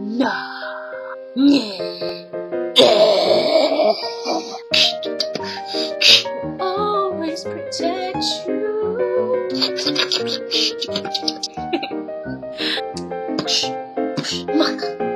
No. Yeah. Always protect you.